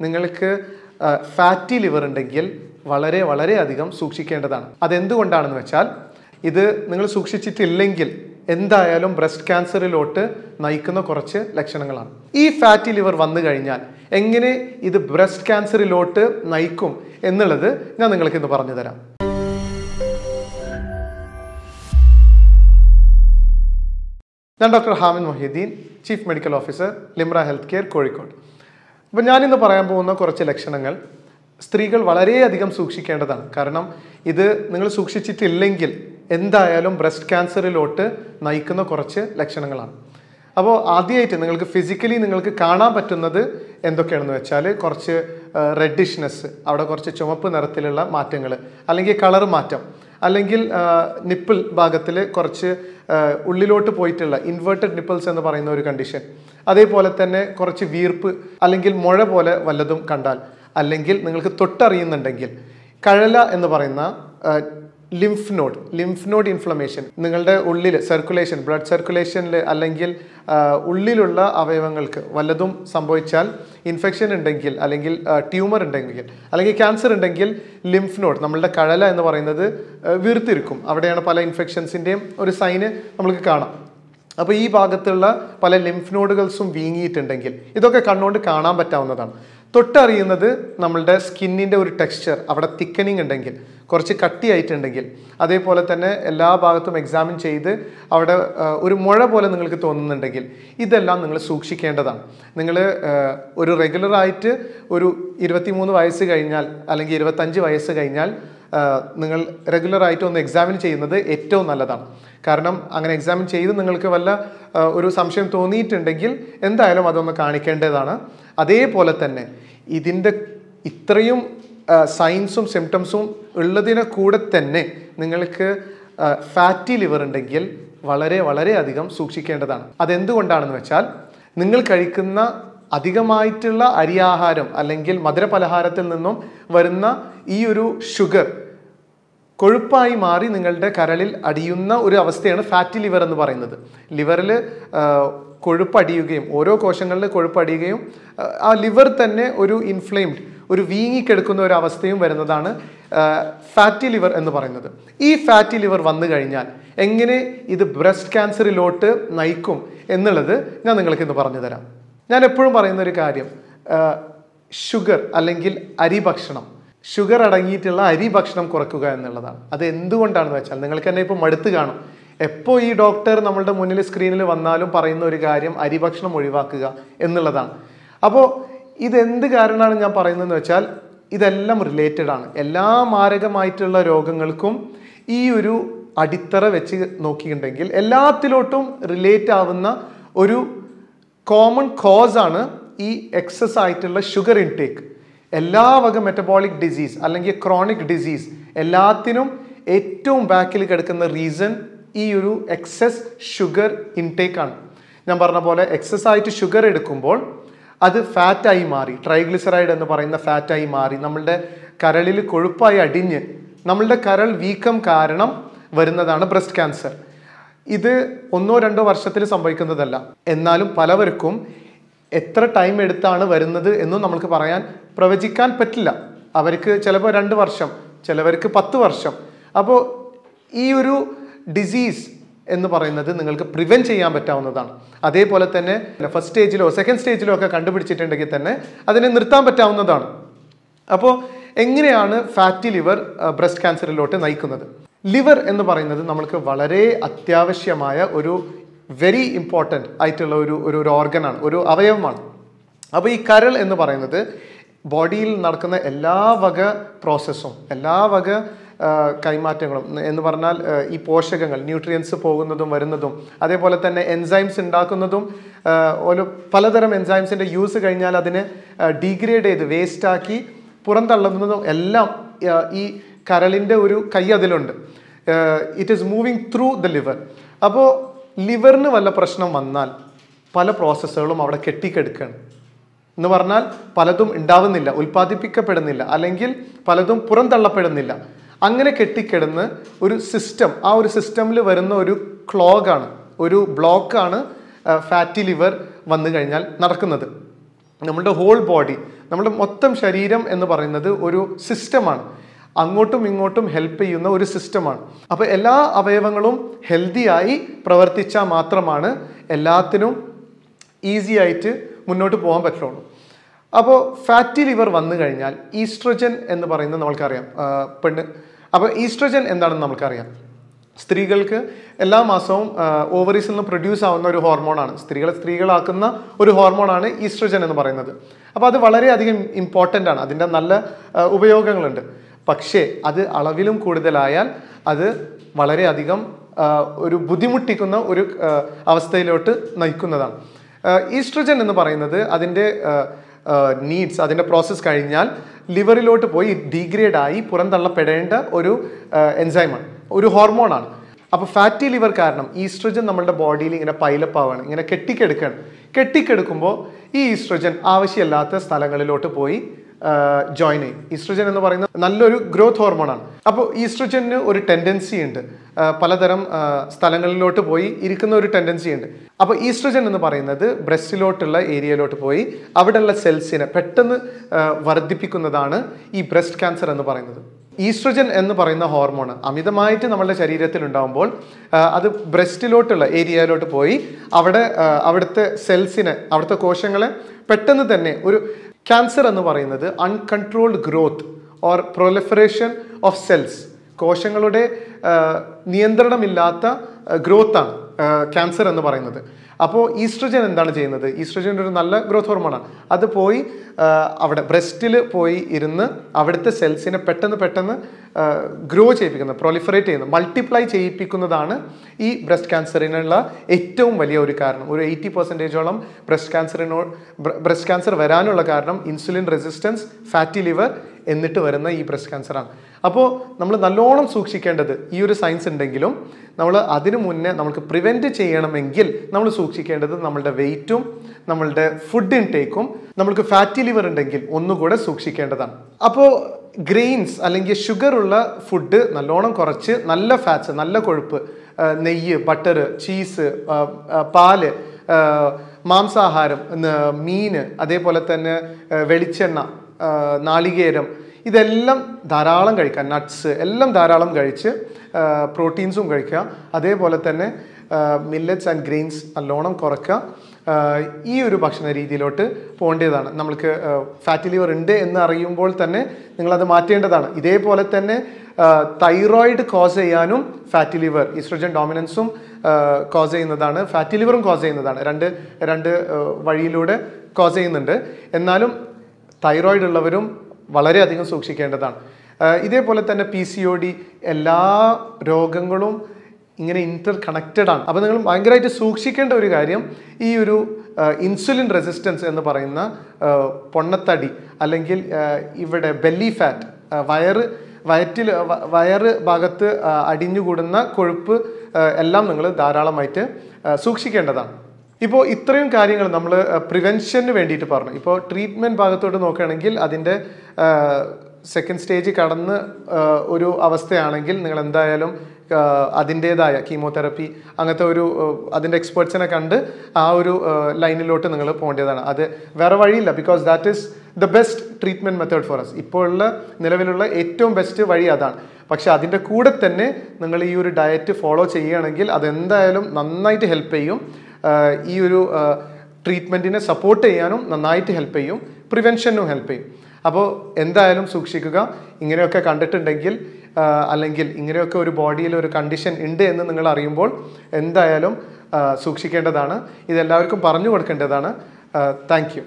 നിങ്ങൾക്ക് fatty liver ഉണ്ടെങ്കിൽ വളരെ വളരെ അധികം സൂക്ഷിക്കേണ്ടതാണ്. അതെന്തുകൊണ്ടാണെന്ന് വെച്ചാൽ ഇത് നിങ്ങൾ സൂക്ഷിച്ചിട്ടില്ലെങ്കിൽ എന്തായാലും ബ്രസ്റ്റ് ക്യാൻസറിലോട്ട് നയിക്കുന്ന കുറച്ച് ലക്ഷണങ്ങളാണ്. ഈ ഫാറ്റി ലിവർ വന്നു കഴിഞ്ഞാൽ എങ്ങനെ ഇത് ബ്രസ്റ്റ് ക്യാൻസറിലോട്ട് നയിക്കും എന്നുള്ളത് ഞാൻ നിങ്ങൾക്ക് ഇന്ന് പറഞ്ഞു തരാം. ഞാൻ doctor Hamid Mohiddeen chief medical officer Limra health care Kozhikode. അപ്പോൾ ഞാനിന്ന് പറയാൻ പോകുന്ന കുറച്ച് ലക്ഷണങ്ങൾ സ്ത്രീകൾ വളരെയധികം സൂക്ഷിക്കേണ്ടതാണ്. കാരണം ഇത് നിങ്ങൾ സൂക്ഷിച്ചിട്ടില്ലെങ്കിൽ എന്തായാലും ബ്രസ്റ്റ് ക്യാൻസറിലോട്ട് നയിക്കുന്ന കുറച്ച് ലക്ഷണങ്ങളാണ്. അപ്പോൾ ആദ്യമായിട്ട് നിങ്ങൾക്ക് ഫിസിക്കലി നിങ്ങൾക്ക് കാണാൻ പറ്റുന്നത് എന്തൊക്കെയാണെന്ന് വെച്ചാൽ കുറച്ച് റെഡിഷ്നെസ് അവിടെ കുറച്ച് ചുമപ്പ് നിറത്തിലുള്ള മാറ്റങ്ങൾ അല്ലെങ്കിൽ കളർ മാറ്റം. അല്ലെങ്കിൽ നിപ്പിൾ ഭാഗത്തിൽ കുറച്ച് ഉള്ളിലോട്ട് പോയിട്ടുള്ള ഇൻവേർട്ടഡ് നിപ്പിൾസ് എന്ന് പറയുന്ന ഒരു കണ്ടീഷൻ അതേപോലെ തന്നെ കുറച്ച് വീർപ്പ് അല്ലെങ്കിൽ മുഴ പോലെ വല്ലതും കണ്ടാൽ അല്ലെങ്കിൽ നിങ്ങൾക്ക് തൊട്ടറിയുന്നുണ്ടെങ്കിൽ കഴല എന്ന് പറയുന്ന lymph node lymph node inflammation നിങ്ങളുടെ ഉള്ളിൽ സർക്കുലേഷൻ ബ്ലഡ് സർക്കുലേഷനിൽ അല്ലെങ്കിൽ ഉള്ളിലുള്ള അവയവങ്ങൾക്ക് വല്ലതും സംഭവിച്ചാൽ ഇൻഫെക്ഷൻ ഉണ്ടെങ്കിൽ അല്ലെങ്കിൽ ട്യൂമർ ഉണ്ടെങ്കിൽ അല്ലെങ്കിൽ ക്യാൻസർ ഉണ്ടെങ്കിൽ ലിംഫ് നോഡ് നമ്മളുടെ കഴല എന്ന് പറയുന്നത് വീർത്തിരിക്കും. അവിടെയാണ് പല ഇൻഫെക്ഷൻസിന്റെയും ഒരു സൈന് നമുക്ക് കാണാം. അപ്പോൾ ഈ ഭാഗത്തുള്ള പല ലിംഫ് നോഡുകൾസും വീങ്ങിയിട്ടുണ്ടെങ്കിൽ ഇതൊക്കെ കണ്ണുകൊണ്ട് കാണാൻ പറ്റാവുന്നതാണ്. തൊട്ടറിയുന്നത് നമ്മളുടെ സ്കിന്നിന്റെ ഒരു ടെക്സ്ചർ അവിടെ തിക്കനിങ് ഉണ്ടെങ്കിൽ കുറച്ച് കട്ടിയായിട്ടുണ്ടെങ്കിൽ അതേപോലെ തന്നെ എല്ലാ ഭാഗത്തും എക്സാമിൻ ചെയ്ത് അവിടെ ഒരു മുഴ പോലെ നിങ്ങൾക്ക് തോന്നുന്നുണ്ടെങ്കിൽ ഇതെല്ലാം നിങ്ങൾ സൂക്ഷിക്കേണ്ടതാണ്. നിങ്ങൾ ഒരു റെഗുലറായിട്ട് ഒരു ഇരുപത്തിമൂന്ന് വയസ്സ് കഴിഞ്ഞാൽ അല്ലെങ്കിൽ ഇരുപത്തഞ്ച് വയസ്സ് കഴിഞ്ഞാൽ നിങ്ങൾ റെഗുലറായിട്ട് ഒന്ന് എക്സാമിൻ ചെയ്യുന്നത് ഏറ്റവും നല്ലതാണ്. കാരണം അങ്ങനെ എക്സാമിൻ ചെയ്ത് നിങ്ങൾക്ക് വല്ല ഒരു സംശയം തോന്നിയിട്ടുണ്ടെങ്കിൽ എന്തായാലും അതൊന്ന് കാണിക്കേണ്ടതാണ്. അതേപോലെ തന്നെ ഇതിന്റെ ഇത്രയും സൈൻസും സിംറ്റംസും ഉള്ളതിനെ കൂടെ തന്നെ നിങ്ങൾക്ക് ഫാറ്റി ലിവർ ഉണ്ടെങ്കിൽ വളരെ വളരെ അധികം സൂക്ഷിക്കേണ്ടതാണ്. അതെന്തുകൊണ്ടാണെന്ന് വെച്ചാൽ നിങ്ങൾ കഴിക്കുന്ന അധികമായിട്ടുള്ള അരിയാഹാരം അല്ലെങ്കിൽ മധുരപലഹാരത്തിൽ നിന്നും വരുന്ന ഈ ഒരു ഷുഗർ കൊഴുപ്പായി മാറി നിങ്ങളുടെ കരളിൽ അടിയുന്ന ഒരു അവസ്ഥയാണ് ഫാറ്റി ലിവർ എന്ന് പറയുന്നത്. ലിവറിൽ കൊഴുപ്പ് അടിയുകയും ഓരോ കോശങ്ങളിൽ കൊഴുപ്പ് അടിയുകയും ആ, ആ ലിവർ തന്നെ ഒരു ഇൻഫ്ലെയിംഡ് ഒരു വീങ്ങിക്കെടുക്കുന്ന ഒരു അവസ്ഥയും വരുന്നതാണ് ഫാറ്റി ലിവർ എന്ന് പറയുന്നത്. ഈ ഫാറ്റി ലിവർ വന്നു കഴിഞ്ഞാൽ എങ്ങനെ ഇത് ബ്രസ്റ്റ് ക്യാൻസറിലോട്ട് നയിക്കും എന്നുള്ളത് ഞാൻ നിങ്ങൾക്ക് ഇന്ന് പറഞ്ഞു തരാം. ഞാൻ എപ്പോഴും പറയുന്ന ഒരു കാര്യം ഷുഗർ അല്ലെങ്കിൽ അരി ഭക്ഷണം ഷുഗർ അടങ്ങിയിട്ടുള്ള അരി ഭക്ഷണം കുറയ്ക്കുക എന്നുള്ളതാണ്. അത് എന്തുകൊണ്ടാണെന്ന് വെച്ചാൽ നിങ്ങൾക്ക് തന്നെ ഇപ്പോൾ മടുത്ത് കാണും. എപ്പോൾ ഈ ഡോക്ടർ നമ്മളുടെ മുന്നിൽ സ്ക്രീനിൽ വന്നാലും പറയുന്ന ഒരു കാര്യം അരി ഭക്ഷണം ഒഴിവാക്കുക എന്നുള്ളതാണ്. അപ്പോൾ ഇതെന്ത് കാരണമാണ് ഞാൻ പറയുന്നതെന്ന് വെച്ചാൽ ഇതെല്ലാം റിലേറ്റഡ് ആണ്. എല്ലാ മാരകമായിട്ടുള്ള രോഗങ്ങൾക്കും ഈ ഒരു അടിത്തറ വെച്ച് നോക്കിയിട്ടുണ്ടെങ്കിൽ എല്ലാത്തിലോട്ടും റിലേറ്റ് ആവുന്ന ഒരു കോമൺ കോസ് ആണ് ഈ എക്സസ് ആയിട്ടുള്ള ഷുഗർ ഇൻടേക്ക് എല്ലാ വക മെറ്റബോളിക് ഡിസീസ് അല്ലെങ്കിൽ ക്രോണിക് ഡിസീസ് എല്ലാത്തിനും ഏറ്റവും ബാക്കിൽ കിടക്കുന്ന റീസൺ ഈ ഒരു എക്സസ് ഷുഗർ ഇൻടേക്ക് ആണ്. ഞാൻ പറഞ്ഞ പോലെ എക്സസ് ആയിട്ട് ഷുഗർ എടുക്കുമ്പോൾ അത് ഫാറ്റായി മാറി. ട്രൈഗ്ലിസറൈഡ് എന്ന് പറയുന്ന ഫാറ്റായി മാറി. നമ്മളുടെ കരളിൽ കൊഴുപ്പായി അടിഞ്ഞ് നമ്മളുടെ കരൾ വീക്കം കാരണം വരുന്നതാണ് ബ്രസ്റ്റ് ക്യാൻസർ ഇത് ഒന്നോ രണ്ടോ വർഷത്തിൽ സംഭവിക്കുന്നതല്ല. എന്നാലും പലവർക്കും എത്ര ടൈം എടുത്താണ് വരുന്നത് എന്നും നമ്മൾക്ക് പറയാൻ പ്രവചിക്കാൻ പറ്റില്ല. അവർക്ക് ചിലപ്പോൾ രണ്ട് വർഷം ചിലവർക്ക് പത്ത് വർഷം. അപ്പോൾ ഈ ഒരു ഡിസീസ് എന്ന് പറയുന്നത് നിങ്ങൾക്ക് പ്രിവെന്റ് ചെയ്യാൻ പറ്റാവുന്നതാണ്. അതേപോലെ തന്നെ ഫസ്റ്റ് സ്റ്റേജിലോ സെക്കൻഡ് സ്റ്റേജിലോ ഒക്കെ കണ്ടുപിടിച്ചിട്ടുണ്ടെങ്കിൽ തന്നെ അതിനെ നിർത്താൻ പറ്റാവുന്നതാണ്. അപ്പോൾ എങ്ങനെയാണ് ഫാറ്റി ലിവർ ബ്രസ്റ്റ് ക്യാൻസറിലോട്ട് നയിക്കുന്നത്? ലിവർ എന്ന് പറയുന്നത് നമ്മൾക്ക് വളരെ അത്യാവശ്യമായ ഒരു വെരി ഇമ്പോർട്ടന്റ് ആയിട്ടുള്ള ഒരു ഒരു ഓർഗനാണ് ഒരു അവയവമാണ്. അപ്പോൾ ഈ കരൾ എന്ന് പറയുന്നത് ബോഡിയിൽ നടക്കുന്ന എല്ലാ വക പ്രോസസ്സും എല്ലാ വക കൈമാറ്റങ്ങളും. എന്ന് പറഞ്ഞാൽ ഈ പോഷകങ്ങൾ ന്യൂട്രിയൻസ് പോകുന്നതും വരുന്നതും. അതേപോലെ തന്നെ എൻസൈംസ് ഉണ്ടാക്കുന്നതും ഒരു പലതരം എൻസൈംസിന്റെ യൂസ് കഴിഞ്ഞാൽ അതിനെ ഡീഗ്രേഡ് ചെയ്ത് വേസ്റ്റാക്കി പുറന്തള്ളുന്നതും എല്ലാം ഈ കരളിന്റെ ഒരു കൈ അതിലുണ്ട്. It is moving through the liver അപ്പോൾ ലിവറിന് വല്ല പ്രശ്നം വന്നാൽ പല പ്രോസസ്സുകളും അവിടെ കെട്ടിക്കെടുക്കുകയാണ് എന്ന് പറഞ്ഞാൽ പലതും ഉണ്ടാവുന്നില്ല ഉൽപ്പാദിപ്പിക്കപ്പെടുന്നില്ല അല്ലെങ്കിൽ പലതും പുറന്തള്ളപ്പെടുന്നില്ല. അങ്ങനെ കെട്ടിക്കിടന്ന് ഒരു സിസ്റ്റം ആ ഒരു സിസ്റ്റമിൽ വരുന്ന ഒരു ക്ലോഗാണ് ഒരു ബ്ലോക്കാണ് ഫാറ്റി ലിവർ വന്നു കഴിഞ്ഞാൽ നടക്കുന്നത്. നമ്മളുടെ ഹോൾ ബോഡി നമ്മുടെ മൊത്തം ശരീരം എന്ന് പറയുന്നത് ഒരു സിസ്റ്റമാണ് അങ്ങോട്ടും ഇങ്ങോട്ടും ഹെൽപ്പ് ചെയ്യുന്ന ഒരു സിസ്റ്റമാണ് അപ്പോൾ എല്ലാ അവയവങ്ങളും ഹെൽത്തിയായി പ്രവർത്തിച്ചാൽ മാത്രമാണ് എല്ലാത്തിനും ഈസി ആയിട്ട് മുന്നോട്ട് പോകാൻ പറ്റുള്ളൂ. അപ്പോൾ ഫാറ്റി ലിവർ വന്നു കഴിഞ്ഞാൽ ഈസ്ട്രജൻ എന്ന് പറയുന്നത് നമ്മൾക്കറിയാം. പെണ്ണ്. അപ്പോൾ ഈസ്ട്രജൻ എന്താണെന്ന് നമുക്കറിയാം സ്ത്രീകൾക്ക് എല്ലാ മാസവും ഓവറീസിൽ നിന്ന് പ്രൊഡ്യൂസ് ആവുന്ന ഒരു ഹോർമോണാണ് സ്ത്രീകളെ സ്ത്രീകളാക്കുന്ന ഒരു ഹോർമോണാണ് ഈസ്ട്രജൻ എന്ന് പറയുന്നത്. അപ്പോൾ അത് വളരെയധികം ഇമ്പോർട്ടന്റ് ആണ്. അതിന്റെ നല്ല ഉപയോഗങ്ങളുണ്ട്. പക്ഷേ അത് അളവിലും കൂടുതലായാൽ അത് വളരെയധികം ഒരു ബുദ്ധിമുട്ടിക്കുന്ന ഒരു അവസ്ഥയിലോട്ട് നയിക്കുന്നതാണ്. ഈസ്ട്രജൻ എന്ന് പറയുന്നത് അതിന്റെ നീഡ്സ് അതിന്റെ പ്രോസസ്സ് കഴിഞ്ഞാൽ ലിവറിലോട്ട് പോയി ഡീഗ്രേഡായി പുറന്തള്ളപ്പെടേണ്ട ഒരു എൻസൈമാണ് ഒരു ഹോർമോണാണ് അപ്പോൾ ഫാറ്റി ലിവർ കാരണം ഈസ്ട്രജൻ നമ്മളുടെ ബോഡിയിൽ ഇങ്ങനെ പൈലപ്പ് ആവാണ് ഇങ്ങനെ കെട്ടിക്കെടുക്കുകയാണ് കെട്ടിക്കെടുക്കുമ്പോൾ ഈ ഈസ്ട്രജൻ ആവശ്യമില്ലാത്ത സ്ഥലങ്ങളിലോട്ട് പോയി ജോയിൻ ചെയ്യും. ഈസ്ട്രജൻ എന്ന് പറയുന്ന നല്ലൊരു ഗ്രോത്ത് ഹോർമോണാണ് അപ്പോൾ ഈസ്ട്രജന് ഒരു ടെൻഡൻസി ഉണ്ട്. പലതരം സ്ഥലങ്ങളിലോട്ട് പോയി ഇരിക്കുന്ന ഒരു ടെൻഡൻസി ഉണ്ട്. അപ്പോൾ ഈസ്ട്രജൻ എന്ന് പറയുന്നത് ബ്രസ്റ്റിലോട്ടുള്ള ഏരിയയിലോട്ട് പോയി അവിടെയുള്ള സെൽസിനെ പെട്ടെന്ന് വർദ്ധിപ്പിക്കുന്നതാണ് ഈ ബ്രസ്റ്റ് ക്യാൻസർ എന്ന് പറയുന്നത്. ഈസ്ട്രജൻ എന്ന് പറയുന്ന ഹോർമോൺ അമിതമായിട്ട് നമ്മളുടെ ശരീരത്തിൽ ഉണ്ടാകുമ്പോൾ അത് ബ്രസ്റ്റിലോട്ടുള്ള ഏരിയയിലോട്ട് പോയി അവിടെ അവിടുത്തെ സെൽസിനെ അവിടുത്തെ കോശങ്ങളെ പെട്ടെന്ന് തന്നെ ഒരു ക്യാൻസർ എന്ന് പറയുന്നത് uncontrolled growth or proliferation of cells കോശങ്ങളുടെ നിയന്ത്രണമില്ലാത്ത ഗ്രോത്താണ് ക്യാൻസർ എന്ന് പറയുന്നത്. അപ്പോൾ ഈസ്ട്രജൻ എന്താണ് ചെയ്യുന്നത്? ഈസ്ട്രജൻ ഒരു നല്ല ഗ്രോത്ത് ഹോർമോണാണ് അത് പോയി അവിടെ ബ്രസ്റ്റിൽ പോയി ഇരുന്ന് അവിടുത്തെ സെൽസിനെ പെട്ടെന്ന് പെട്ടെന്ന് ഗ്രോ ചെയ്യിപ്പിക്കുന്നത് പ്രൊലിഫറേറ്റ് ചെയ്യുന്നത് മൾട്ടിപ്ലൈ ചെയ്യിപ്പിക്കുന്നതാണ് ഈ ബ്രസ്റ്റ് ക്യാൻസറിനുള്ള ഏറ്റവും വലിയ ഒരു കാരണം. ഒരു എയ്റ്റി പെർസെന്റേജോളം ബ്രസ്റ്റ് ക്യാൻസറിനോ ബ്രസ്റ്റ് ക്യാൻസർ വരാനുള്ള കാരണം ഇൻസുലിൻ റെസിസ്റ്റൻസ് ഫാറ്റി ലിവർ എന്നിട്ട് വരുന്ന ഈ ബ്രസ്റ്റ് ക്യാൻസറാണ് അപ്പോൾ നമ്മൾ നല്ലോണം സൂക്ഷിക്കേണ്ടത് ഈ ഒരു സയൻസ് ഉണ്ടെങ്കിലും നമ്മൾ അതിനു മുന്നേ നമുക്ക് പ്രിവെന്റ് ചെയ്യണമെങ്കിൽ നമ്മൾ സൂക്ഷിക്കേണ്ടത് നമ്മളുടെ വെയിറ്റും നമ്മളുടെ ഫുഡ് ഇൻടേക്കും നമ്മൾക്ക് ഫാറ്റി ലിവർ ഉണ്ടെങ്കിൽ ഒന്നുകൂടെ സൂക്ഷിക്കേണ്ടതാണ്. അപ്പോൾ ഗ്രെയിൻസ് അല്ലെങ്കിൽ ഷുഗർ ഉള്ള ഫുഡ് നല്ലോണം കുറച്ച് നല്ല ഫാറ്റ്സ് നല്ല കൊഴുപ്പ് നെയ്യ് ബട്ടർ ചീസ് പാൽ മാംസാഹാരം മീന് അതേപോലെ തന്നെ വെളിച്ചെണ്ണ നാളികേരം ഇതെല്ലാം ധാരാളം കഴിക്കുക. നട്ട്സ് എല്ലാം ധാരാളം കഴിച്ച് പ്രോട്ടീൻസും കഴിക്കുക. അതേപോലെ തന്നെ മില്ലറ്റ്സ് ആൻഡ് ഗ്രെയിൻസ് നല്ലോണം കുറയ്ക്കുക ഈ ഒരു ഭക്ഷണ രീതിയിലോട്ട് പോകേണ്ടതാണ്. നമ്മൾക്ക് ഫാറ്റി ലിവർ ഉണ്ട് എന്ന് അറിയുമ്പോൾ തന്നെ നിങ്ങളത് മാറ്റേണ്ടതാണ്. ഇതേപോലെ തന്നെ തൈറോയിഡ് കോസ് ചെയ്യാനും ഫാറ്റി ലിവർ ഈസ്ട്രജൻ ഡോമിനൻസും കോസ് ചെയ്യുന്നതാണ്. ഫാറ്റി ലിവറും കോസ് ചെയ്യുന്നതാണ്. രണ്ട് രണ്ട് വഴിയിലൂടെ കോസ് ചെയ്യുന്നുണ്ട്. എന്നാലും തൈറോയിഡ് ഉള്ളവരും വളരെയധികം സൂക്ഷിക്കേണ്ടതാണ്. ഇതേപോലെ തന്നെ പി സി ഒ ഡി എല്ലാ രോഗങ്ങളും ഇങ്ങനെ ഇന്റർ കണക്റ്റഡ് ആണ്. അപ്പോൾ നിങ്ങൾ ഭയങ്കരമായിട്ട് സൂക്ഷിക്കേണ്ട ഒരു കാര്യം ഈ ഒരു ഇൻസുലിൻ റെസിസ്റ്റൻസ് എന്ന് പറയുന്ന പൊണ്ണത്തടി അല്ലെങ്കിൽ ഇവിടെ ബെല്ലി ഫാറ്റ് വയറ് വയറ്റിൽ വയറ് ഭാഗത്ത് അടിഞ്ഞുകൂടുന്ന കൊഴുപ്പ് എല്ലാം നിങ്ങൾ ധാരാളമായിട്ട് സൂക്ഷിക്കേണ്ടതാണ്. ഇപ്പോൾ ഇത്രയും കാര്യങ്ങൾ നമ്മൾ പ്രിവെൻഷന് വേണ്ടിയിട്ട് പറഞ്ഞു. ഇപ്പോൾ ട്രീറ്റ്മെന്റ് ഭാഗത്തോട്ട് നോക്കുകയാണെങ്കിൽ അതിന്റെ സെക്കൻഡ് സ്റ്റേജ് കടന്ന് ഒരു അവസ്ഥയാണെങ്കിൽ നിങ്ങൾ എന്തായാലും അതിന്റേതായ കീമോതെറപ്പി അങ്ങനത്തെ ഒരു അതിന്റെ എക്സ്പേർട്സിനെ കണ്ട് ആ ഒരു ലൈനിലോട്ട് നിങ്ങൾ പോകേണ്ടതാണ്. അത് വേറെ വഴിയില്ല because that is the best treatment method for us ഇപ്പോൾ ഉള്ള നിലവിലുള്ള ഏറ്റവും ബെസ്റ്റ് വഴി അതാണ്. പക്ഷേ അതിന്റെ കൂടെ തന്നെ നിങ്ങൾ ഈ ഒരു ഡയറ്റ് ഫോളോ ചെയ്യുകയാണെങ്കിൽ അതെന്തായാലും നന്നായിട്ട് ഹെൽപ്പ് ചെയ്യും. ഈ ഒരു ട്രീറ്റ്മെന്റിനെ സപ്പോർട്ട് ചെയ്യാനും നന്നായിട്ട് ഹെൽപ്പ് ചെയ്യും പ്രിവെൻഷനും ഹെൽപ്പ് ചെയ്യും. അപ്പോൾ എന്തായാലും സൂക്ഷിക്കുക. ഇങ്ങനെയൊക്കെ കണ്ടിട്ടുണ്ടെങ്കിൽ അല്ലെങ്കിൽ ഇങ്ങനെയൊക്കെ ഒരു ബോഡിയിൽ ഒരു കണ്ടീഷൻ ഉണ്ട് എന്ന് നിങ്ങൾ അറിയുമ്പോൾ എന്തായാലും സൂക്ഷിക്കേണ്ടതാണ്. ഇതെല്ലാവർക്കും പറഞ്ഞു കൊടുക്കേണ്ടതാണ്. താങ്ക്